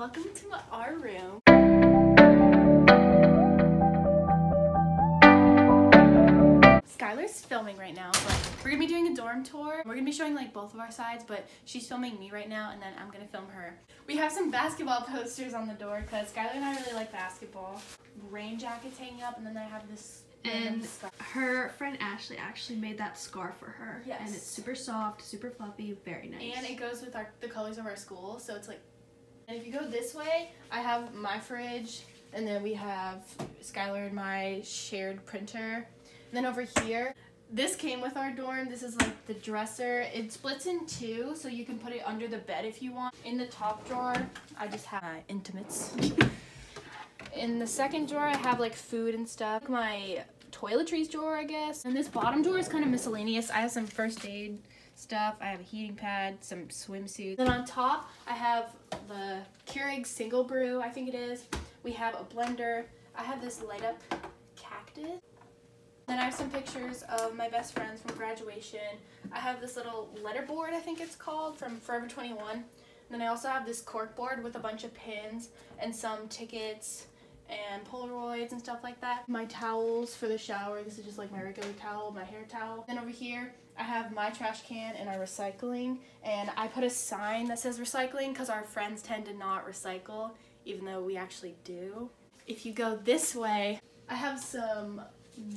welcome to our room. Skylar's filming right now, but we're gonna be doing a dorm tour. We're gonna be showing like both of our sides, but she's filming me right now and then I'm gonna film her. We have some basketball posters on the door because Skylar and I really like basketball. Rain jackets hanging up and then I have this and her friend Ashley actually made that scarf for her. Yes. And it's super soft, super fluffy, very nice. And it goes with our the colors of our school, so it's like. If you go this way, I have my fridge, and then we have Skylar and my shared printer. And then over here, this came with our dorm. This is like the dresser. It splits in two, so you can put it under the bed if you want. In the top drawer, I just have my intimates. In the second drawer, I have like food and stuff. My toiletries drawer, I guess. And this bottom drawer is kind of miscellaneous. I have some first aid stuff. I have a heating pad, some swimsuits. Then on top, I have the Keurig single brew, I think it is. We have a blender. I have this light up cactus. Then I have some pictures of my best friends from graduation. I have this little letterboard, I think it's called, from Forever 21. then I also have this cork board with a bunch of pins and some tickets and Polaroids and stuff like that. My towels for the shower. This is just like my regular towel, my hair towel. Then over here, I have my trash can and our recycling. And I put a sign that says recycling because our friends tend to not recycle, even though we actually do. If you go this way, I have some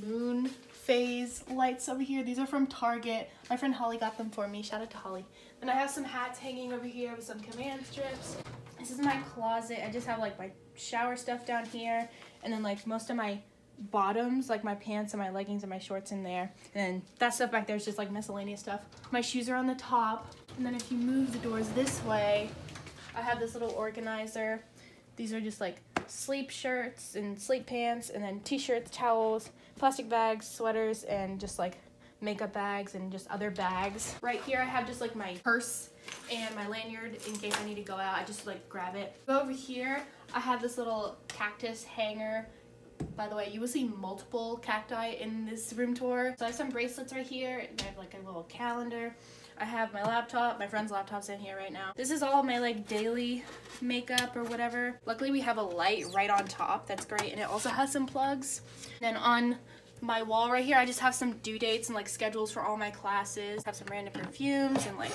moon phase lights over here. These are from Target. My friend Holly got them for me. Shout out to Holly. And I have some hats hanging over here with some command strips. This is my closet. I just have like my shower stuff down here and then like most of my bottoms like my pants and my leggings and my shorts in there. And then that stuff back there is just like miscellaneous stuff. My shoes are on the top and then if you move the doors this way i have this little organizer. These are just like sleep shirts and sleep pants and then t-shirts towels plastic bags sweaters and just like makeup bags and just other bags. Right here i have just like my purse and my lanyard in case I need to go out. I just like grab it. Go over here, I have this little cactus hanger. By the way, you will see multiple cacti in this room tour. So I have some bracelets right here. I have like a little calendar. I have my laptop, my friend's laptop's in here right now. This is all my like daily makeup or whatever. Luckily we have a light right on top, that's great. And it also has some plugs. Then on my wall right here, I just have some due dates and like schedules for all my classes. I have some random perfumes and like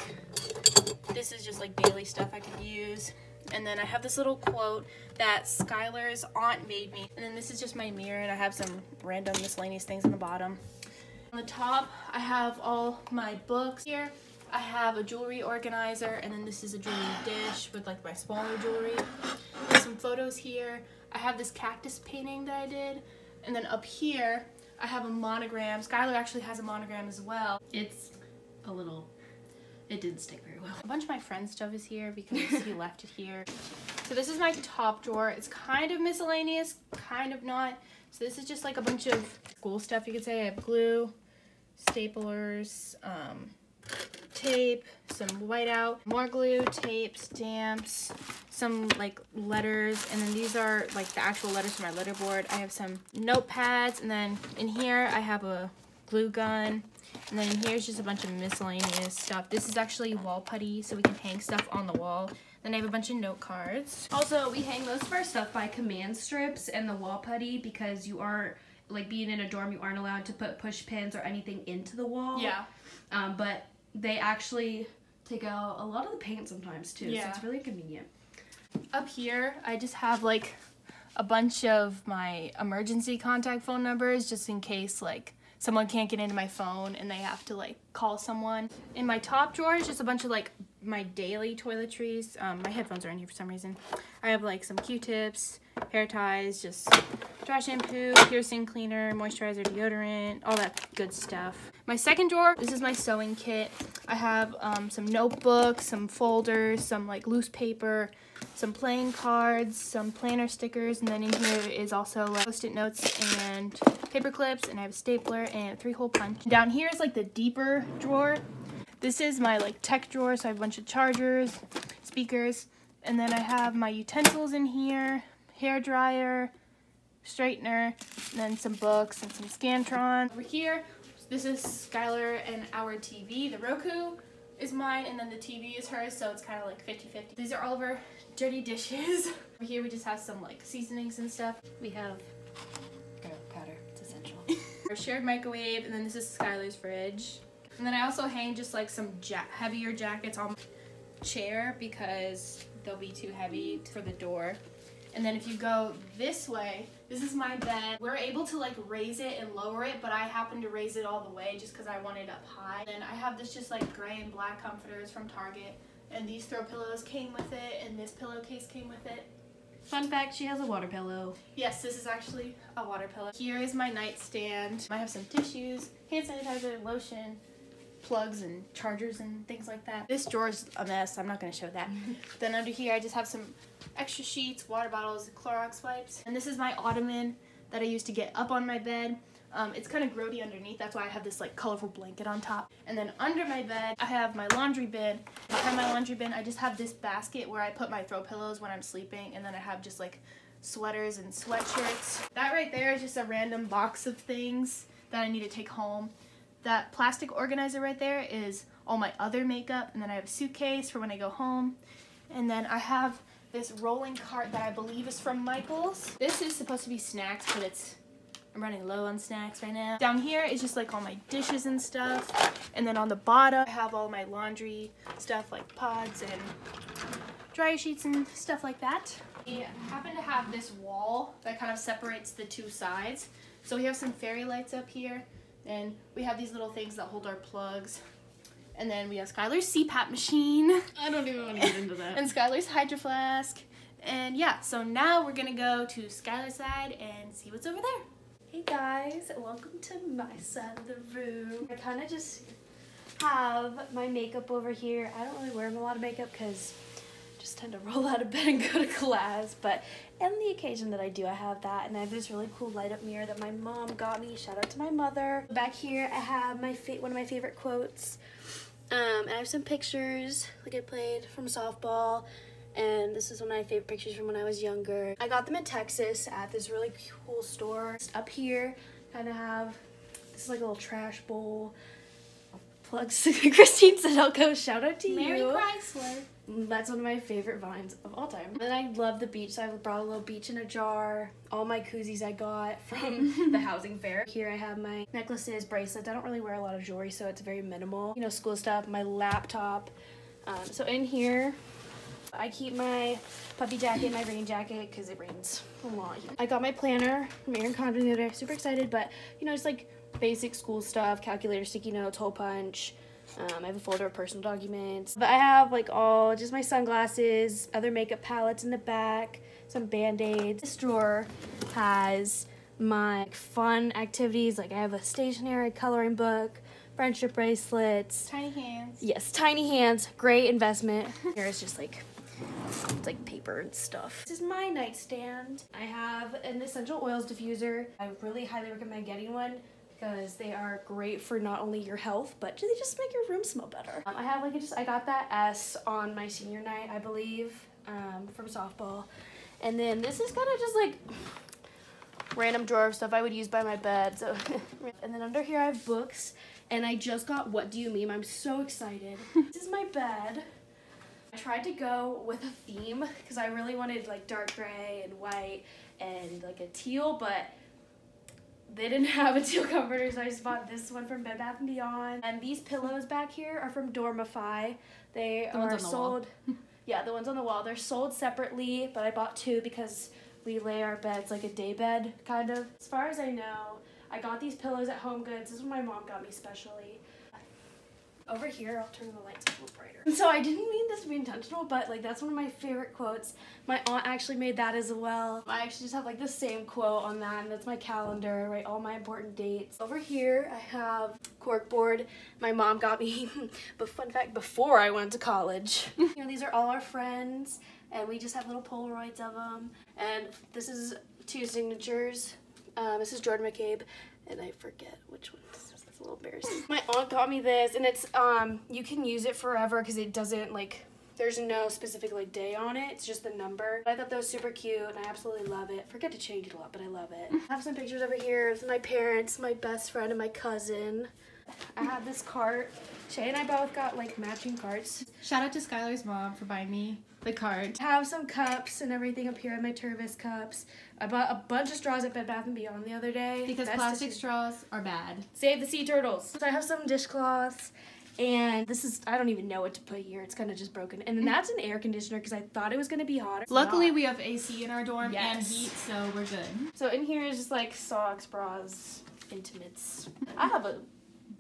this is just like daily stuff I could use. And then I have this little quote that Skylar's aunt made me. And then this is just my mirror and I have some random miscellaneous things on the bottom. On the top, I have all my books here. I have a jewelry organizer and then this is a jewelry dish with like my smaller jewelry. There's some photos here. I have this cactus painting that I did. And then up here, I have a monogram. Skylar actually has a monogram as well. It's a little it didn't stick very well. A bunch of my friend's stuff is here because he left it here. So this is my top drawer. It's kind of miscellaneous, kind of not. So this is just like a bunch of school stuff, you could say. I have glue, staplers, um, tape, some whiteout, more glue, tape, stamps, some like letters, and then these are like the actual letters from my letterboard. I have some notepads, and then in here I have a glue gun, and then here's just a bunch of miscellaneous stuff. This is actually wall putty, so we can hang stuff on the wall. Then I have a bunch of note cards. Also, we hang most of our stuff by command strips and the wall putty because you aren't, like being in a dorm, you aren't allowed to put push pins or anything into the wall. Yeah. Um, but they actually take out a lot of the paint sometimes too, yeah. so it's really convenient. Up here, I just have like a bunch of my emergency contact phone numbers just in case like someone can't get into my phone and they have to like call someone. In my top drawer is just a bunch of like my daily toiletries. Um, my headphones are in here for some reason. I have like some Q-tips, hair ties, just dry shampoo, piercing cleaner, moisturizer, deodorant, all that good stuff. My second drawer, this is my sewing kit. I have um, some notebooks, some folders, some like loose paper, some playing cards, some planner stickers, and then in here is also like post-it notes and paper clips, and I have a stapler and a three-hole punch. Down here is like the deeper drawer. This is my like tech drawer, so I have a bunch of chargers, speakers, and then I have my utensils in here, hair dryer, straightener, and then some books and some Scantron. Over here, this is Skylar and our TV, the Roku. is mine, and then the TV is hers, so it's kind of like 50-50. These are all of our dirty dishes. Over here we just have some like seasonings and stuff. We have garlic powder. It's essential. Our shared microwave, and then this is Skylar's fridge. And then I also hang just like some ja- heavier jackets on my chair because they'll be too heavy for the door. And then if you go this way, this is my bed. We're able to like raise it and lower it, but I happen to raise it all the way just because I want it up high. And I have this just like gray and black comforters from Target. And these throw pillows came with it, and this pillowcase came with it. Fun fact: She has a water pillow. Yes, this is actually a water pillow. Here is my nightstand. I have some tissues, hand sanitizer, lotion, plugs and chargers and things like that. This drawer's a mess. I'm not going to show that. then under here, I just have some extra sheets, water bottles, Clorox wipes. And this is my ottoman that I use to get up on my bed. Um, it's kind of grody underneath. That's why I have this like colorful blanket on top. And then under my bed, I have my laundry bin. Behind my laundry bin, I just have this basket where I put my throw pillows when I'm sleeping. And then I have just like sweaters and sweatshirts. That right there is just a random box of things that I need to take home. That plastic organizer right there is all my other makeup. And then I have a suitcase for when I go home. And then I have this rolling cart that I believe is from Michaels. This is supposed to be snacks, but it's I'm running low on snacks right now. Down here is just like all my dishes and stuff. And then on the bottom, I have all my laundry stuff like pods and dryer sheets and stuff like that. We happen to have this wall that kind of separates the two sides. So we have some fairy lights up here. And we have these little things that hold our plugs. And then we have Skylar's CPAP machine. I don't even want to get into that. and Skylar's Hydro Flask. And yeah, so now we're gonna go to Skylar's side and see what's over there. Hey guys, welcome to my side of the room. I kind of just have my makeup over here. I don't really wear a lot of makeup because I just tend to roll out of bed and go to class. But on the occasion that I do, I have that. And I have this really cool light up mirror that my mom got me. Shout out to my mother. Back here, I have my one of my favorite quotes. Um, and I have some pictures, like I played from softball. And this is one of my favorite pictures from when I was younger. I got them in Texas at this really cool store. Up here, kind of have this is like a little trash bowl. Plugs Christine Sydelko, shout out to Mary you. Merry Chrysler. That's one of my favorite vines of all time. And I love the beach, so I brought a little beach in a jar. All my koozies I got from the housing fair. Here I have my necklaces, bracelets. I don't really wear a lot of jewelry, so it's very minimal. You know, school stuff, my laptop. Um, so in here, I keep my puffy jacket, my rain jacket, because it rains a lot. I got my planner from Erin Condren the other day. Super excited, but you know, it's like basic school stuff, calculator, sticky notes, hole punch. Um, I have a folder of personal documents. But I have like all just my sunglasses, other makeup palettes in the back, some band-aids. This drawer has my fun activities. Like I have a stationery coloring book, friendship bracelets. Tiny hands. Yes, tiny hands, great investment. Here is just like it's like paper and stuff. This is my nightstand. I have an essential oils diffuser. I really highly recommend getting one because they are great for not only your health, but do they just make your room smell better. Um, I have like a just I got that S on my senior night, I believe, um, from softball. And then this is kind of just like random drawer of stuff I would use by my bed. So, and then under here I have books, and I just got What Do You Meme? I'm so excited. this is my bed. I tried to go with a theme because I really wanted like dark gray and white and like a teal, but they didn't have a teal comforter, so I just bought this one from Bed Bath & Beyond. And these pillows back here are from Dormify. They The are sold. yeah, the ones on the wall. They're sold separately, but I bought two because we lay our beds like a day bed, kind of. As far as I know, I got these pillows at Home Goods. This is what my mom got me specially. Over here, I'll turn the lights a little brighter. And so I didn't mean this to be intentional, but like that's one of my favorite quotes. My aunt actually made that as well. I actually just have like the same quote on that, and that's my calendar, right? All my important dates. Over here, I have corkboard. My mom got me, but fun fact, before I went to college. you know, these are all our friends, and we just have little Polaroids of them. And this is two signatures. Um, this is Jordan McCabe, and I forget which one. This is it's a little embarrassing. My aunt got me this, and it's um you can use it forever because it doesn't like there's no specific like day on it. It's just the number. I thought that was super cute, and I absolutely love it. Forget to change it a lot, but I love it. I have some pictures over here of my parents, my best friend, and my cousin. I have this cart. Shea and I both got like matching carts. Shout out to Skylar's mom for buying me the cart. I have some cups and everything up here. I have my Tervis cups. I bought a bunch of straws at Bed Bath & Beyond the other day. Because Best plastic straws are bad. Save the sea turtles. So I have some dishcloths. And this is, I don't even know what to put here. It's kind of just broken. And then mm. that's an air conditioner because I thought it was going to be hotter. Luckily, we have AC in our dorm Yes. and heat, so we're good. So in here is just like socks, bras, intimates. I have a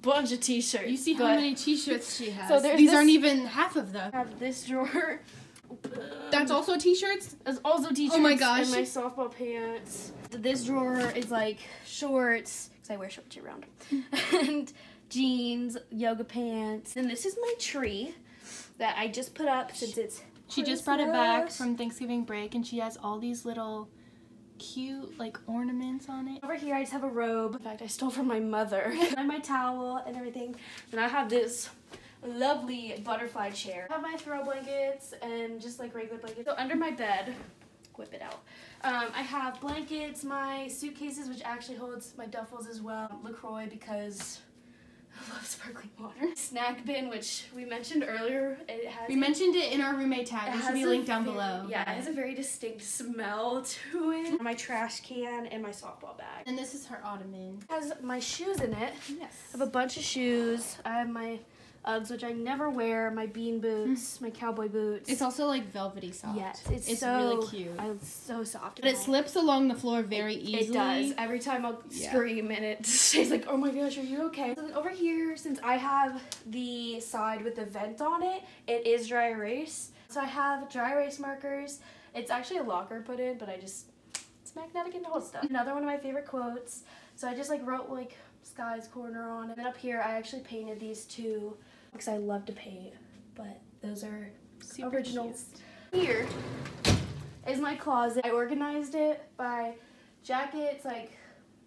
bunch of t-shirts. You see how many t-shirts she has. So These this- aren't even half of them. I have this drawer. That's also t-shirts? That's also t-shirts Oh my gosh. and my softball pants. This drawer is like shorts, because I wear shorts year round, and jeans, yoga pants. And this is my tree that I just put up since it's She just brought it back from Thanksgiving break and she has all these little cute like ornaments on it. Over here, I just have a robe. In fact, I stole from my mother. I have my towel and everything. And I have this lovely butterfly chair. I have my throw blankets and just like regular blankets. So under my bed, whip it out. Um, I have blankets, my suitcases, which actually holds my duffels as well. LaCroix because I love sparkling water. Snack bin, which we mentioned earlier. It has We mentioned it in our roommate tag. it It should be a linked down very- below. Yeah, it has a very distinct smell to it. My trash can and my softball bag. And this is her ottoman. It has my shoes in it. Yes. I have a bunch of shoes. I have my Uggs, which I never wear, my bean hmm. boots, my cowboy boots. It's also like velvety soft. yes, it's, it's so really cute. I, it's so soft. But it slips along the floor very It easily. It does. Every time I'll Yeah. scream and it she's like, "Oh my gosh, are you okay?" So then over here, since I have the side with the vent on it, it is dry erase. So I have dry erase markers. It's actually a locker put in, but I just it's magnetic and hold stuff. Another one of my favorite quotes. So I just like wrote like Sky's Corner on. And then up here, I actually painted these two because I love to paint, but those are Super originals. Here is my closet. I organized it by jackets, like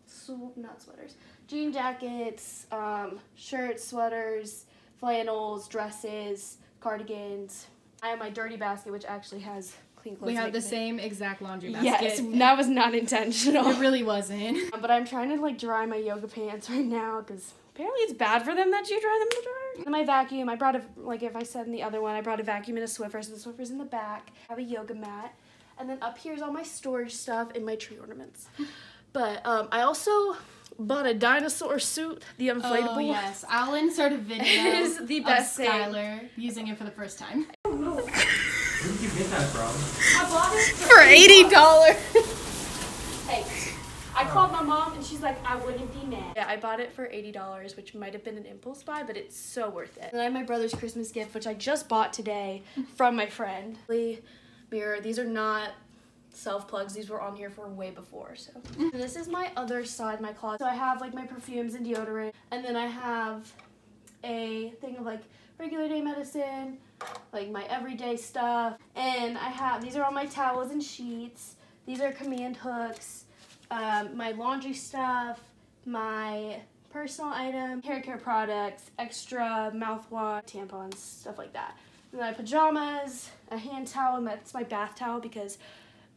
sw- not sweaters, jean jackets, um, shirts, sweaters, flannels, dresses, cardigans. I have my dirty basket, which actually has clean clothes. We have in the it. same exact laundry basket. Yes, that was not intentional. It really wasn't. But I'm trying to like dry my yoga pants right now because Apparently it's bad for them that you dry them in the dryer. Then my vacuum, I brought a, like if I said in the other one, I brought a vacuum and a Swiffer, so the Swiffer's in the back. I have a yoga mat. And then up here is all my storage stuff and my tree ornaments. But um, I also bought a dinosaur suit, the oh, inflatable. Oh yes, I'll insert a video it is the best of Skylar thing. using it for the first time. Where did you get that from? I bought it for, for $80. I called my mom and she's like, I wouldn't be mad. Yeah, I bought it for eighty dollars, which might have been an impulse buy, but it's so worth it. And I have my brother's Christmas gift, which I just bought today from my friend. The Mirror. These are not self plugs. These were on here for way before. So this is my other side, my closet. So I have like my perfumes and deodorant, and then I have a thing of like regular day medicine, like my everyday stuff, and I have these are all my towels and sheets. These are command hooks, um, my laundry stuff, my personal item, hair care products, extra mouthwash, tampons, stuff like that. And my pajamas, a hand towel, and that's my bath towel because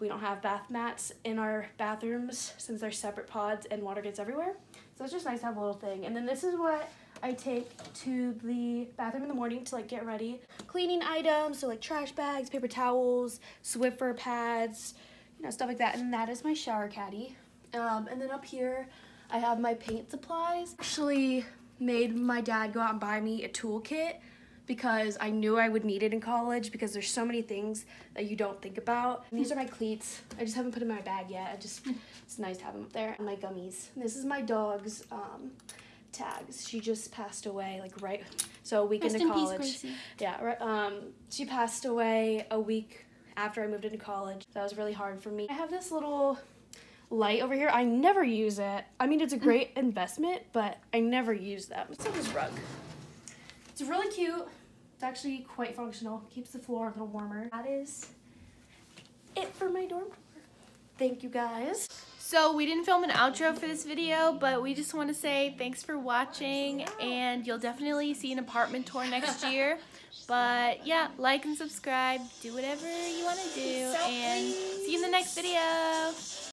we don't have bath mats in our bathrooms since they're separate pods and water gets everywhere. So it's just nice to have a little thing. And then this is what I take to the bathroom in the morning to like get ready. Cleaning items, so like trash bags, paper towels, Swiffer pads, you know, stuff like that. And that is my shower caddy. Um, and then up here, I have my paint supplies. Actually made my dad go out and buy me a toolkit because I knew I would need it in college because there's so many things that you don't think about. These are my cleats. I just haven't put them in my bag yet. I just it's nice to have them up there. And my gummies. This is my dog's um, tags. She just passed away like right so a week Rest into in peace, college. Gracie. Yeah, right. Um, she passed away a week after I moved into college. That was really hard for me. I have this little light over here. I never use it. I mean, it's a mm. great investment, but I never use them. So this rug. It's really cute. It's actually quite functional. Keeps the floor a little warmer. That is it for my dorm tour. Thank you guys. So we didn't film an outro for this video, but we just want to say thanks for watching, and you'll definitely see an apartment tour next year. But yeah, like and subscribe, do whatever you want to do, and see you in the next video.